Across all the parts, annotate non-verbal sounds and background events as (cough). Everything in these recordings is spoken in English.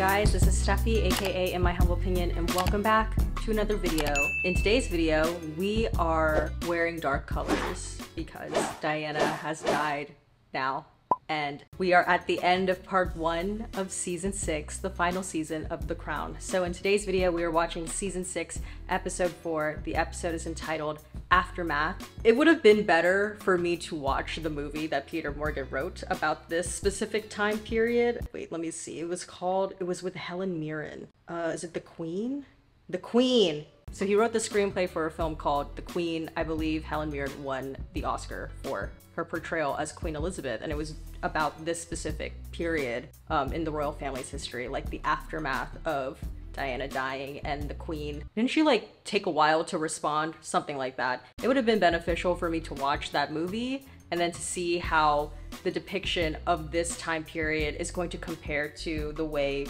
guys, this is Steffi, aka In My Humble Opinion, and welcome back to another video. In today's video, we are wearing dark colors because Diana has died now. And we are at the end of part one of season six, the final season of The Crown. So in today's video, we are watching season six, episode four. The episode is entitled Aftermath. It would have been better for me to watch the movie that Peter Morgan wrote about this specific time period. Wait, let me see. It was called, it was with Helen Mirren. Uh, is it The Queen? The Queen. So he wrote the screenplay for a film called The Queen. I believe Helen Mirren won the Oscar for her portrayal as Queen Elizabeth, and it was about this specific period um, in the royal family's history, like the aftermath of Diana dying and the Queen. Didn't she like take a while to respond? Something like that. It would have been beneficial for me to watch that movie and then to see how the depiction of this time period is going to compare to the way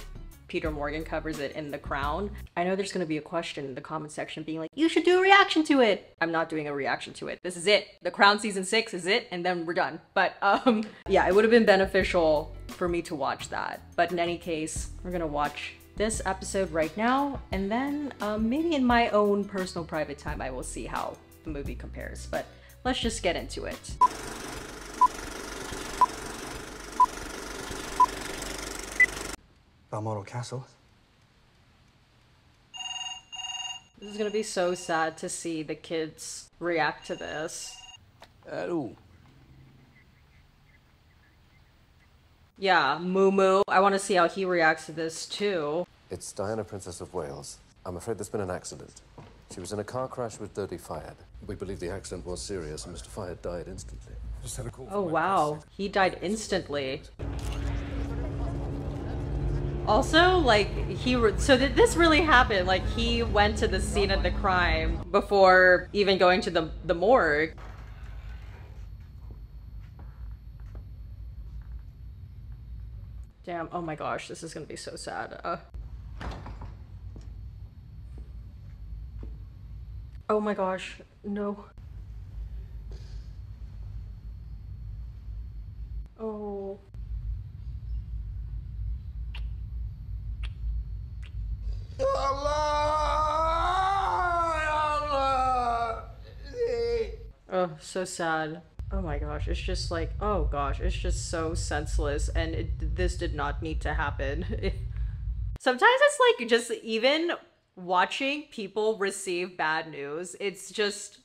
Peter Morgan covers it in The Crown. I know there's gonna be a question in the comment section being like, you should do a reaction to it. I'm not doing a reaction to it. This is it. The Crown season six is it, and then we're done. But um, (laughs) yeah, it would have been beneficial for me to watch that. But in any case, we're gonna watch this episode right now, and then um, maybe in my own personal private time, I will see how the movie compares. But let's just get into it. Balmoral Castle. This is gonna be so sad to see the kids react to this. Hello. Yeah, Moo Moo. I want to see how he reacts to this too. It's Diana, Princess of Wales. I'm afraid there's been an accident. She was in a car crash with Dodi Fayed. We believe the accident was serious and Mr. Fayed died instantly. Just had a call. Oh wow, boss. he died instantly. Also, like he re- so did this really happen? Like he went to the scene of the crime before even going to the the morgue. Damn! Oh my gosh, this is gonna be so sad. Uh, oh my gosh, no. Oh. Oh, so sad. Oh my gosh, it's just like, oh gosh, it's just so senseless, and it, this did not need to happen. (laughs) Sometimes it's like just even watching people receive bad news, it's just.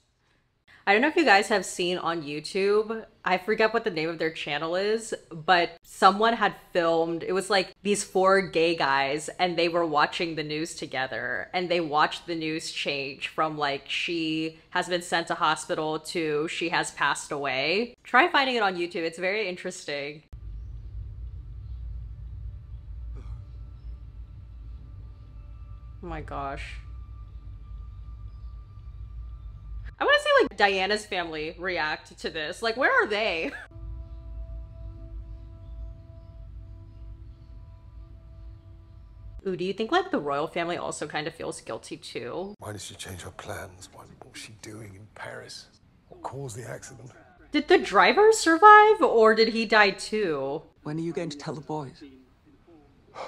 I don't know if you guys have seen on YouTube, I forget what the name of their channel is, but someone had filmed, it was like these four gay guys and they were watching the news together and they watched the news change from like she has been sent to hospital to she has passed away. Try finding it on YouTube, it's very interesting. Oh my gosh. I want to see like Diana's family react to this. Like, where are they? (laughs) do you think like the royal family also kind of feels guilty too? Why did she change her plans? What was she doing in Paris? What caused the accident? Did the driver survive or did he die too? When are you going to tell the boys? (sighs)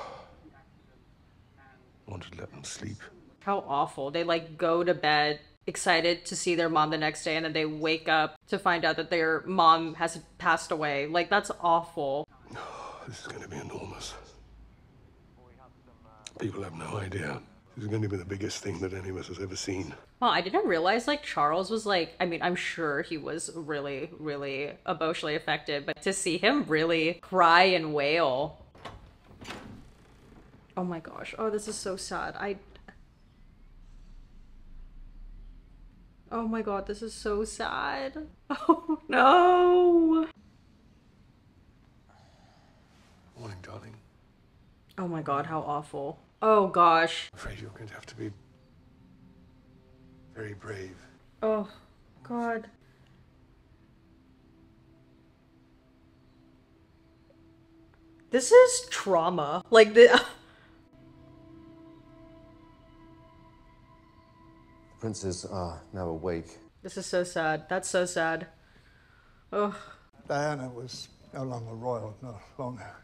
Wanted to let them sleep. How awful. They like go to bed excited to see their mom the next day and then they wake up to find out that their mom has passed away. Like, that's awful. (sighs) This is going to be enormous. People have no idea. This is going to be the biggest thing that any of us has ever seen. Well, I didn't realize like Charles was like, I mean, I'm sure he was really, really emotionally affected, but to see him really cry and wail. Oh my gosh. Oh, this is so sad. I. Oh my god, this is so sad. (laughs) Oh no. Morning, darling. Oh my god, how awful. Oh gosh. I'm afraid you're going to have to be very brave. Oh god. This is trauma. Like the (laughs) The princes are uh, now awake. This is so sad. That's so sad. Oh, Diana was no longer royal, no longer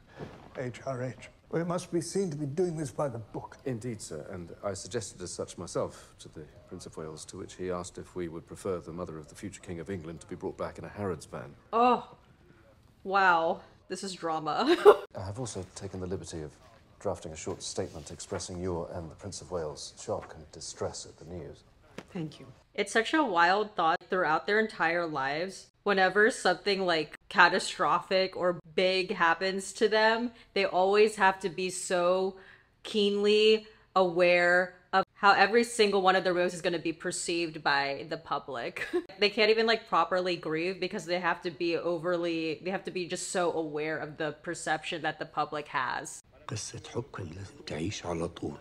HRH. Well, it must be seen to be doing this by the book. Indeed, sir, and I suggested as such myself to the Prince of Wales, to which he asked if we would prefer the mother of the future King of England to be brought back in a Harrods van. Oh, wow. This is drama. (laughs) I have also taken the liberty of drafting a short statement expressing your and the Prince of Wales' shock and distress at the news. Thank you. it's such a wild thought throughout their entire lives Whenever something like catastrophic or big happens to them, they always have to be so keenly aware of how every single one of their moves is going to be perceived by the public. (laughs) they can't even like properly grieve because they have to be overly they have to be just so aware of the perception that the public has. قصة حب كان لازم تعيش على طول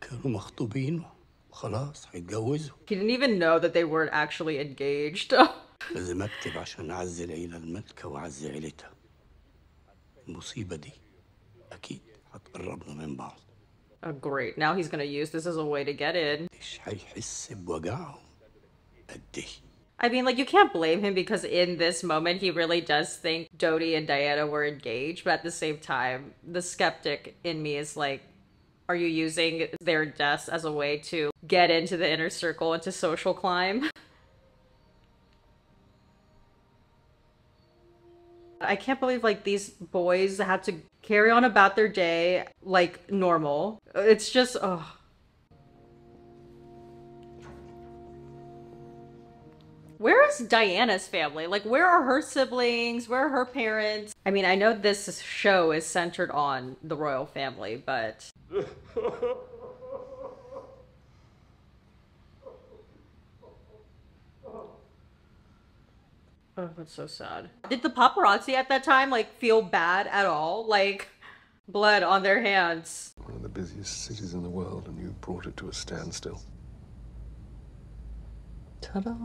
كانوا مخطوبين وخلاص هيتجوزوا He didn't even know that they weren't actually engaged. (laughs) عشان اعزي واعزي عيلتها دي اكيد من بعض Oh, great. Now he's going to use this as a way to get in. I mean, like, you can't blame him because in this moment, he really does think Dodi and Diana were engaged. But at the same time, the skeptic in me is like, are you using their deaths as a way to get into the inner circle into social climb? (laughs) I can't believe, like, these boys had to carry on about their day like normal. It's just, oh. Where is Diana's family? Like, where are her siblings? Where are her parents? I mean, I know this show is centered on the royal family, but. (laughs) Oh, that's so sad. Did the paparazzi at that time, like, feel bad at all? Like, blood on their hands. One of the busiest cities in the world, and you brought it to a standstill. Ta-da!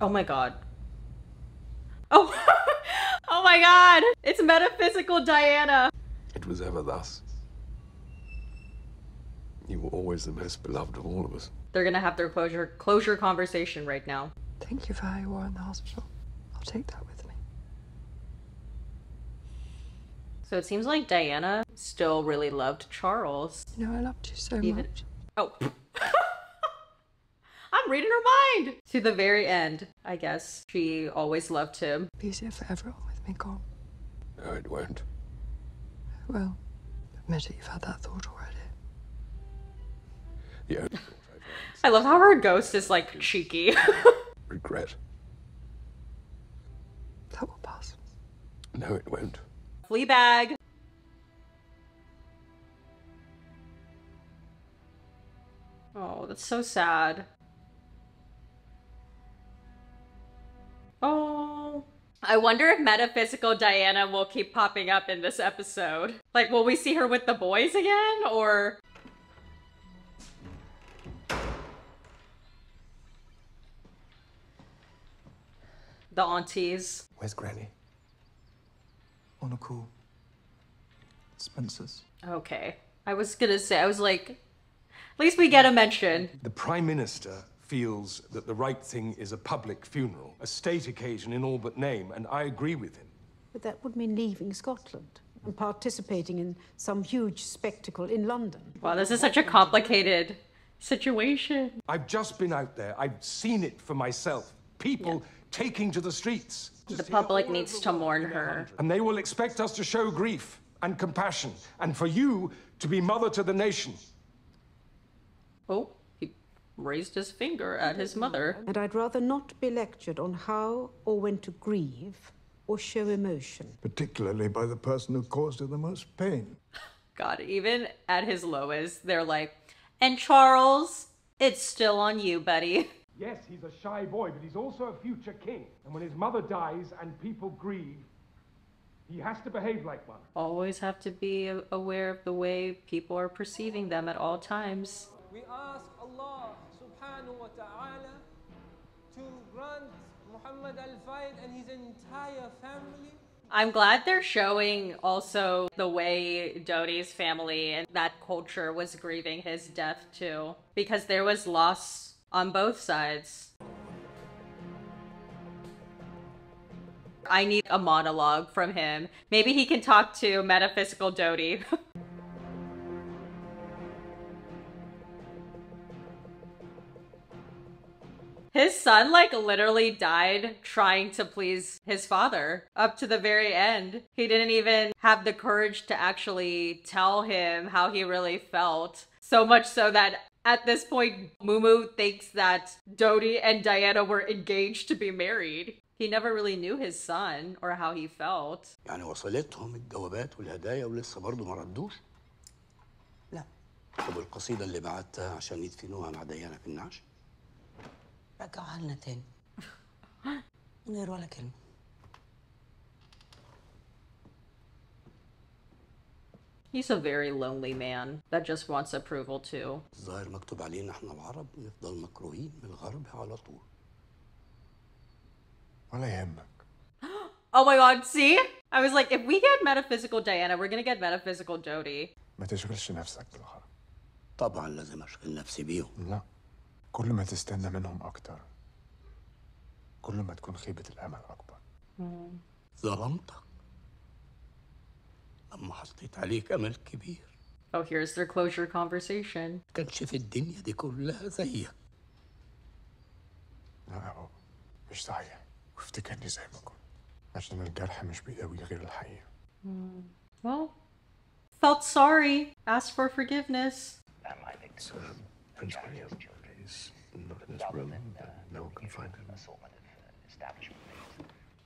Oh my god. Oh, (laughs) oh my god! It's metaphysical Diana! It was ever thus. You were always the most beloved of all of us. They're gonna have their closure closure conversation right now. Thank you for how you were in the hospital. I'll take that with me. So it seems like Diana still really loved Charles. You know, I loved you so Even- much. Oh. (laughs) I'm reading her mind! To the very end, I guess. She always loved him. Be here for everyone with me gone. No, it won't. Well, admit it, you've had that thought already. The only thought I've (laughs) I love how her ghost is like cheeky. (laughs) had regret. That will pass. No, it won't. Fleabag. Oh, that's so sad. Oh. I wonder if metaphysical Diana will keep popping up in this episode. Like, will we see her with the boys again, or... The aunties. Where's Granny? On a call. Spencer's. Okay. I was gonna say, I was like, at least we get a mention. The Prime Minister feels that the right thing is a public funeral, a state occasion in all but name, and I agree with him. But that would mean leaving Scotland and participating in some huge spectacle in London. Wow, this is such a complicated situation. I've just been out there. I've seen it for myself. People taking to the streets. The public needs to mourn her. And they will expect us to show grief and compassion, and for you to be mother to the nation. Oh, he raised his finger at his mother. And I'd rather not be lectured on how or when to grieve or show emotion. Particularly by the person who caused her the most pain. (sighs) God, even at his lowest, they're like, and Charles, it's still on you, buddy. (laughs) Yes, he's a shy boy, but he's also a future king. And when his mother dies and people grieve, he has to behave like one. Always have to be aware of the way people are perceiving them at all times. We ask Allah subhanahu wa ta'ala to grant Muhammad Al Fayed and his entire family I'm glad they're showing also the way Dodi's family and that culture was grieving his death too. Because there was loss on both sides. I need a monologue from him. Maybe he can talk to metaphysical Dodi. (laughs) His son, like, literally died trying to please his father up to the very end. He didn't even have the courage to actually tell him how he really felt. So much so that at this point, Mumu thinks that Dodi and Diana were engaged to be married. He never really knew his son or how he felt. يعني وصلتهم الجوابات والهدايا ولسه برضه ما ردوش؟ لا. طب القصيدة اللي بعتها عشان يدفنوها مع ديانا في النعش؟ رجعها لنا تاني. من غير ولا كلمة. He's a very lonely man that just wants approval too. (gasps) oh my god, see? I was like, if we get metaphysical Diana, we're gonna get metaphysical Dodi. ظلمتك. لما حطيت عليك امل كبير Oh, here's their closure conversation. كانش في الدنيا دي كلها زيك لا يا بابا مش صحيح وافتكرني زي ما كنت عشان الجرح مش بيداوي غير الحقيقة Well, felt sorry, asked for forgiveness. So, Prince William is not in his room. No one can find him.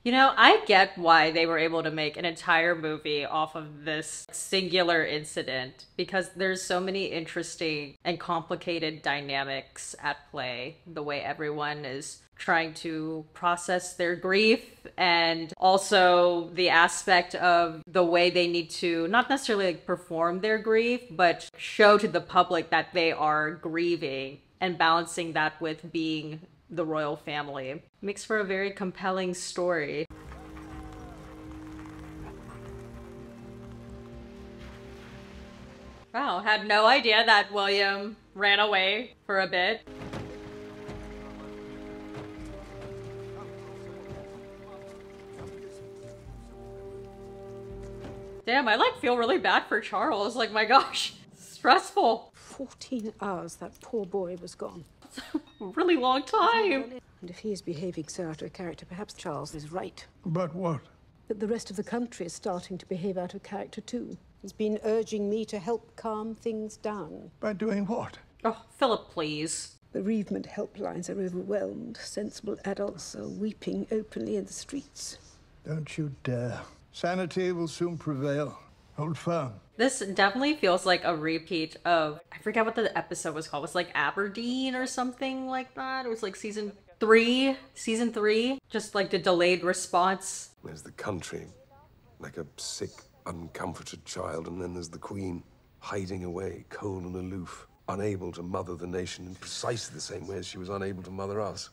You know, I get why they were able to make an entire movie off of this singular incident because there's so many interesting and complicated dynamics at play. The way everyone is trying to process their grief and also the aspect of the way they need to not necessarily like perform their grief but show to the public that they are grieving and balancing that with being the royal family makes for a very compelling story. Wow, had no idea that William ran away for a bit. Damn, I like feel really bad for Charles. Like, my gosh, (laughs) stressful. 14 hours that poor boy was gone. (laughs) really long time. And if he is behaving so out of character, perhaps Charles is right. About what? That the rest of the country is starting to behave out of character too. He's been urging me to help calm things down. By doing what? Oh, Philip, please. Bereavement helplines are overwhelmed. Sensible adults are weeping openly in the streets. Don't you dare. Sanity will soon prevail. Hold firm. This definitely feels like a repeat of I forget what the episode was called. It was like Aberdeen or something like that. It was like season three, season three. Just like the delayed response. There's the country, like a sick, uncomforted child, and then there's the Queen, hiding away, cold and aloof, unable to mother the nation in precisely the same way as she was unable to mother us.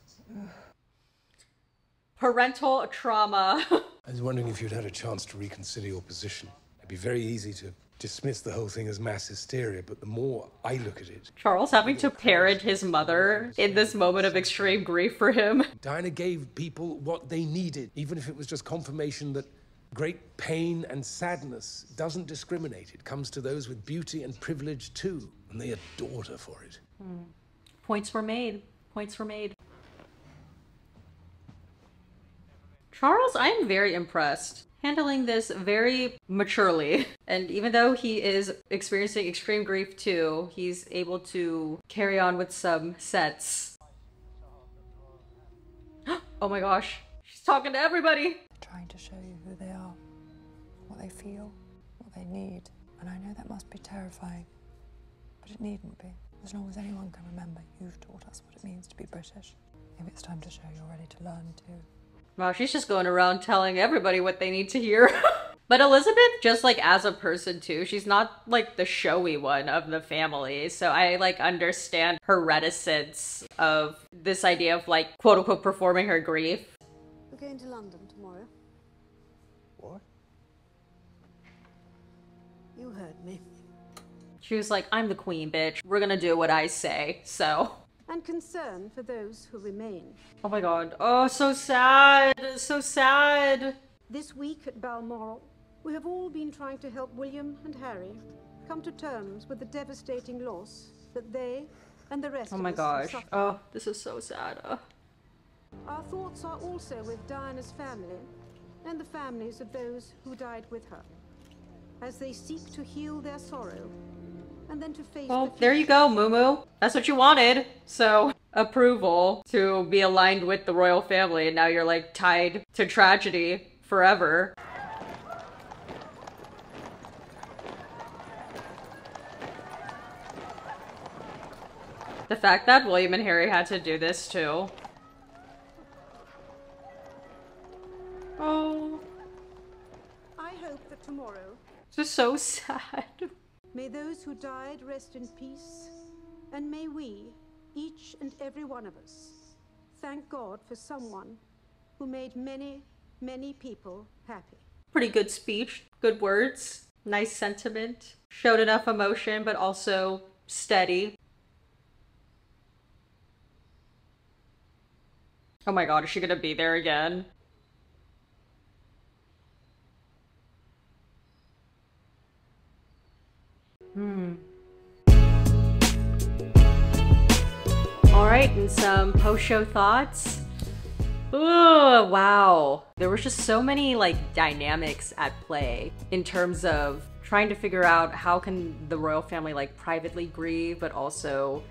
Parental trauma. (laughs) I was wondering if you'd had a chance to reconsider your position. It'd be very easy to dismiss the whole thing as mass hysteria, but the more I look at it, Charles having to parent his mother in this moment of extreme grief for him. Diana gave people what they needed, even if it was just confirmation that great pain and sadness doesn't discriminate. It comes to those with beauty and privilege too, and they adored her for it. Hmm. Points were made. Points were made. Charles, I'm very impressed. Handling this very maturely. (laughs) And even though he is experiencing extreme grief too, he's able to carry on with some sets. (gasps) oh my gosh. She's talking to everybody. Trying to show you who they are, what they feel, what they need. And I know that must be terrifying, but it needn't be. As long as anyone can remember, you've taught us what it means to be British. Maybe it's time to show you're ready to learn too. Wow, she's just going around telling everybody what they need to hear. (laughs) but Elizabeth, just like as a person too, she's not like the showy one of the family. So I like understand her reticence of this idea of like quote unquote performing her grief. We're going to London tomorrow. What? You heard me. She was like, I'm the queen, bitch. We're gonna do what I say. So and concern for those who remain. Oh my god. Oh, so sad. So sad. This week at Balmoral, we have all been trying to help William and Harry come to terms with the devastating loss that they and the rest Oh of my gosh. Oh, this is so sad. Ugh. Our thoughts are also with Diana's family and the families of those who died with her, as they seek to heal their sorrow and then to face Well, the there you go, Mumu. That's what you wanted. So, approval to be aligned with the royal family, and now you're like tied to tragedy forever. The fact that William and Harry had to do this too. Oh, I hope that tomorrow this is so (laughs) sad. May those who died rest in peace, and may we, each and every one of us, thank God for someone who made many, many people happy. pretty good speech, good words, nice sentiment, showed enough emotion, but also steady. Oh my god, is she gonna be there again? Hmm. Alright, and some post-show thoughts. Oh, wow. There was just so many like dynamics at play in terms of trying to figure out how can the royal family like privately grieve, but also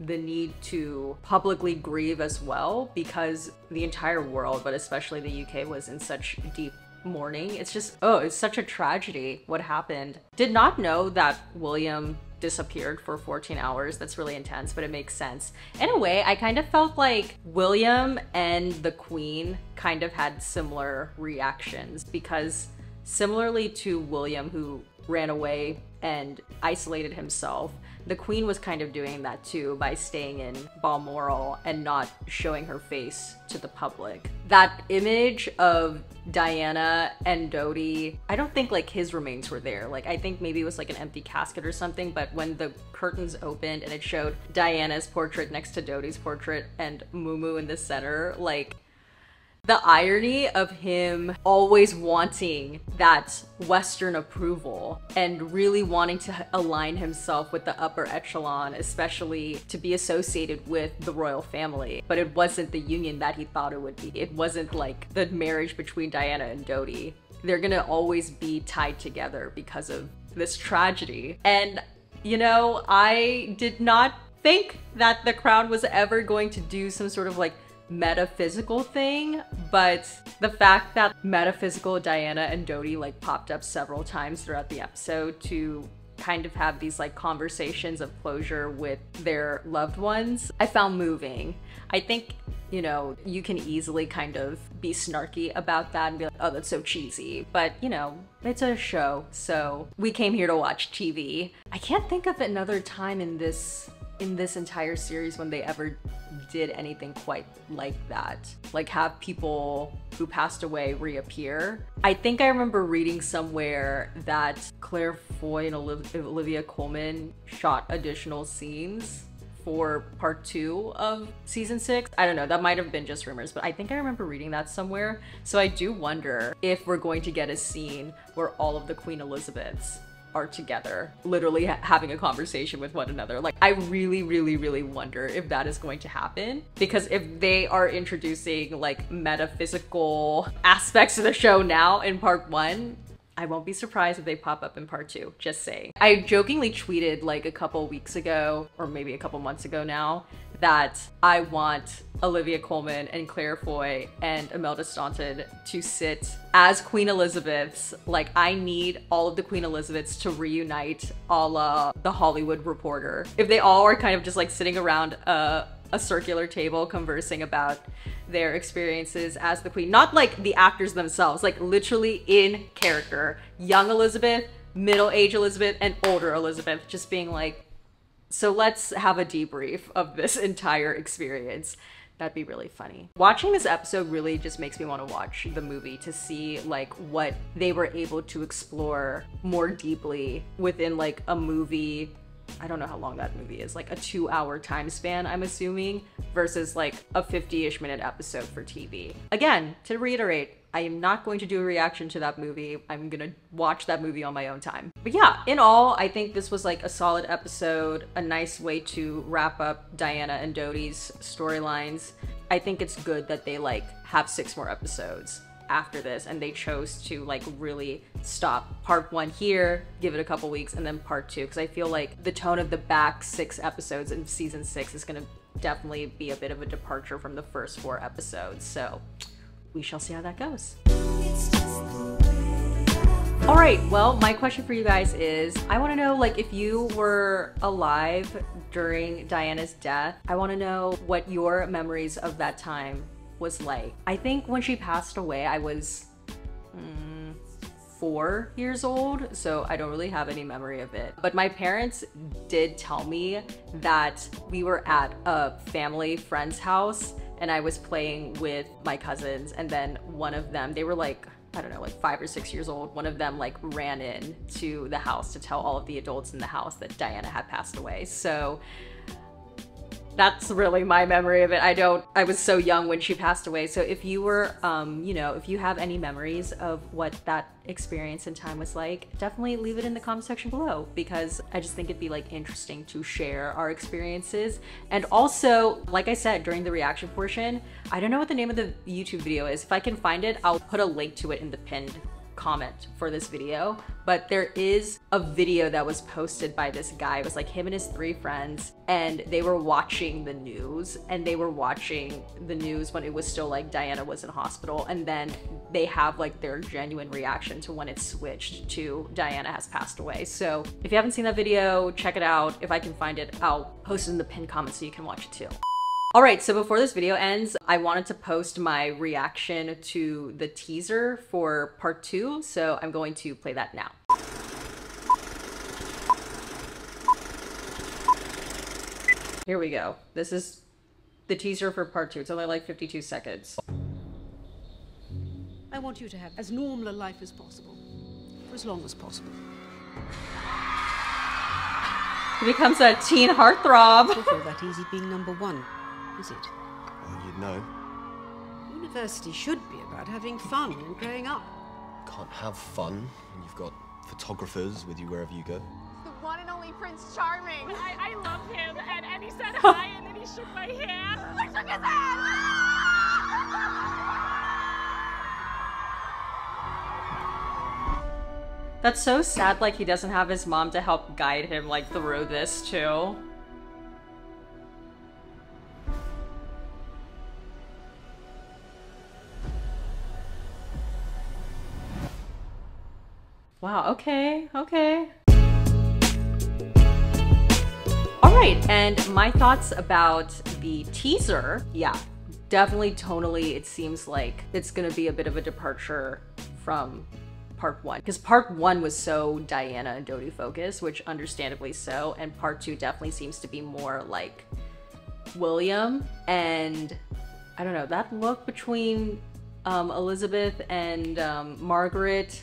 the need to publicly grieve as well because the entire world, but especially the UK, was in such deep mourning. It's just, oh, it's such a tragedy what happened. Did not know that William disappeared for 14 hours. That's really intense, but it makes sense. In a way, I kind of felt like William and the Queen kind of had similar reactions because similarly to William, who ran away and isolated himself, the Queen was kind of doing that too by staying in Balmoral and not showing her face to the public. That image of Diana and Dodi, I don't think like his remains were there. Like I think maybe it was like an empty casket or something, but when the curtains opened and it showed Diana's portrait next to Dodi's portrait and Mumu in the center, like the irony of him always wanting that Western approval and really wanting to align himself with the upper echelon, especially to be associated with the royal family. But it wasn't the union that he thought it would be. It wasn't like the marriage between Diana and Dodi. They're gonna always be tied together because of this tragedy. And, you know, I did not think that the crown was ever going to do some sort of like metaphysical thing, but the fact that metaphysical Diana and Dodi like popped up several times throughout the episode to kind of have these like conversations of closure with their loved ones, I found moving. I think, you know, you can easily kind of be snarky about that and be like, oh, that's so cheesy. But, you know, it's a show, so we came here to watch TV. I can't think of another time in this in this entire series when they ever did anything quite like that. Like have people who passed away reappear. I think I remember reading somewhere that Claire Foy and Oliv- Olivia Colman shot additional scenes for part two of season six. I don't know, that might have been just rumors, but I think I remember reading that somewhere. So I do wonder if we're going to get a scene where all of the Queen Elizabeths are together, literally ha- having a conversation with one another. Like, I really, really, really wonder if that is going to happen. Because if they are introducing like metaphysical aspects of the show now in part one, I won't be surprised if they pop up in part two. Just saying. I jokingly tweeted like a couple weeks ago, or maybe a couple months ago now, that I want Olivia Colman and Claire Foy and Imelda Staunton to sit as Queen Elizabeths. Like, I need all of the Queen Elizabeths to reunite a la the Hollywood Reporter. If they all are kind of just like sitting around a, a circular table conversing about their experiences as the queen. Not like the actors themselves, like literally in character. Young Elizabeth, middle age Elizabeth, and older Elizabeth, just being like, so let's have a debrief of this (laughs) entire experience. That'd be really funny. Watching this episode really just makes me want to watch the movie to see like what they were able to explore more deeply within like a movie I don't know how long that movie is, like a two hour time span, I'm assuming, versus like a 50 ish minute episode for TV. Again, to reiterate, I am not going to do a reaction to that movie. I'm gonna watch that movie on my own time. But yeah, in all, I think this was like a solid episode, a nice way to wrap up Diana and Dodi's storylines. I think it's good that they like have six more episodes after this and they chose to like really stop part one here give it a couple weeks and then part two because i feel like the tone of the back six episodes in season six is going to definitely be a bit of a departure from the first four episodes so we shall see how that goes. All right well my question for you guys is i want to know like if you were alive during diana's death i want to know what your memories of that time was like. I think when she passed away, I was mm, four years old, so I don't really have any memory of it. But my parents did tell me that we were at a family friend's house and I was playing with my cousins, and then one of them, they were like, I don't know, like five or six years old, one of them like ran in to the house to tell all of the adults in the house that Diana had passed away. So that's really my memory of it. I don't, I was so young when she passed away. So if you were, um, you know, if you have any memories of what that experience and time was like, definitely leave it in the comment section below because I just think it'd be like interesting to share our experiences. And also, like I said during the reaction portion, I don't know what the name of the YouTube video is. If I can find it, I'll put a link to it in the pinned comment for this video, but there is a video that was posted by this guy. It was like him and his three friends, and they were watching the news, and they were watching the news when it was still like Diana was in hospital, and then they have like their genuine reaction to when it switched to Diana has passed away. So if you haven't seen that video, check it out. If I can find it, I'll post it in the pinned comment so you can watch it too. All right, so before this video ends, I wanted to post my reaction to the teaser for part two, so I'm going to play that now. Here we go. This is the teaser for part two. It's only like 52 seconds. I want you to have as normal a life as possible, for as long as possible. He becomes a teen heartthrob. It's that easy being number one is it? Well, you'd know. University should be about having fun and growing up. Can't have fun when you've got photographers with you wherever you go. The one and only Prince Charming. I, I love him, and, and he said (laughs) hi, and then he shook my hand. I shook his hand! That's so sad, like he doesn't have his mom to help guide him like through this too. Wow, okay, okay. All right, and my thoughts about the teaser. Yeah, definitely tonally, it seems like it's gonna be a bit of a departure from part one because part one was so Diana and Dodi focused, which understandably so, and part two definitely seems to be more like William and I don't know that look between um, Elizabeth and um, Margaret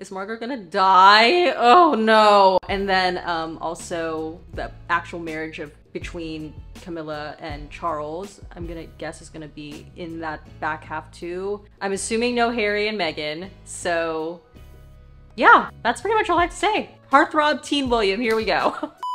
is Margaret gonna die? Oh no. And then um, also the actual marriage of between Camilla and Charles, I'm gonna guess is gonna be in that back half too. I'm assuming no Harry and Meghan. So yeah, that's pretty much all I have to say. Heartthrob Teen William, here we go.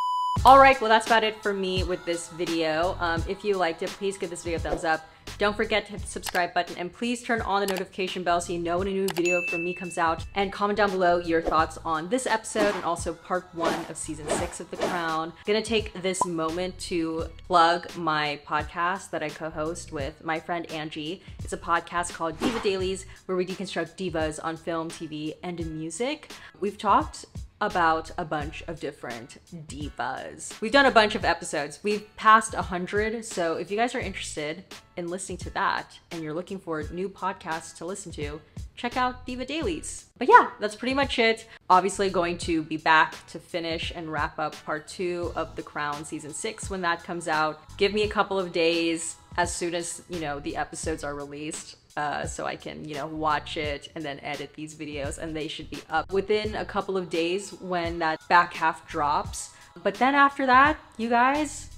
(laughs) all right, well that's about it for me with this video. Um, if you liked it, please give this video a thumbs up. Don't forget to hit the subscribe button and please turn on the notification bell so you know when a new video from me comes out. And comment down below your thoughts on this episode and also part one of season six of The Crown. I'm gonna take this moment to plug my podcast that I co-host with my friend Angie. It's a podcast called Diva Dailies where we deconstruct divas on film, TV, and in music. We've talked about a bunch of different divas. We've done a bunch of episodes. We've passed a hundred. So if you guys are interested in listening to that and you're looking for new podcasts to listen to, check out Diva Dailies. But yeah, that's pretty much it. Obviously going to be back to finish and wrap up part two of The Crown season six when that comes out. Give me a couple of days as soon as, you know, the episodes are released uh, so I can, you know, watch it and then edit these videos and they should be up within a couple of days when that back half drops. But then after that, you guys,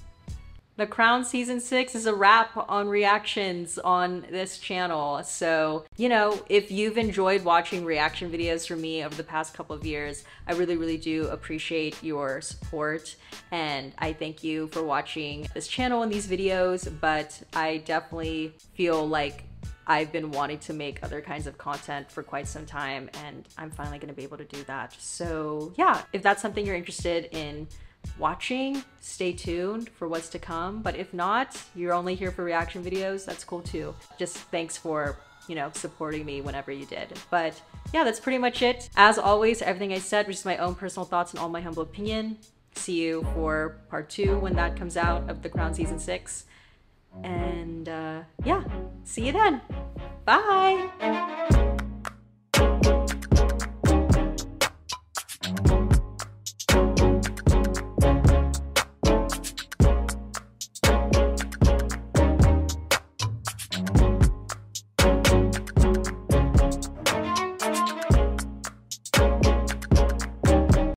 the Crown season six is a wrap on reactions on this channel. So, you know, if you've enjoyed watching reaction videos from me over the past couple of years, I really, really do appreciate your support. And I thank you for watching this channel and these videos. But I definitely feel like I've been wanting to make other kinds of content for quite some time, and I'm finally gonna be able to do that. So, yeah, if that's something you're interested in watching, stay tuned for what's to come. But if not, you're only here for reaction videos, that's cool too. Just thanks for, you know, supporting me whenever you did. But yeah, that's pretty much it. As always, everything I said was just my own personal thoughts and all my humble opinion. See you for part two when that comes out of The Crown Season 6. And uh, yeah, see you then. Bye.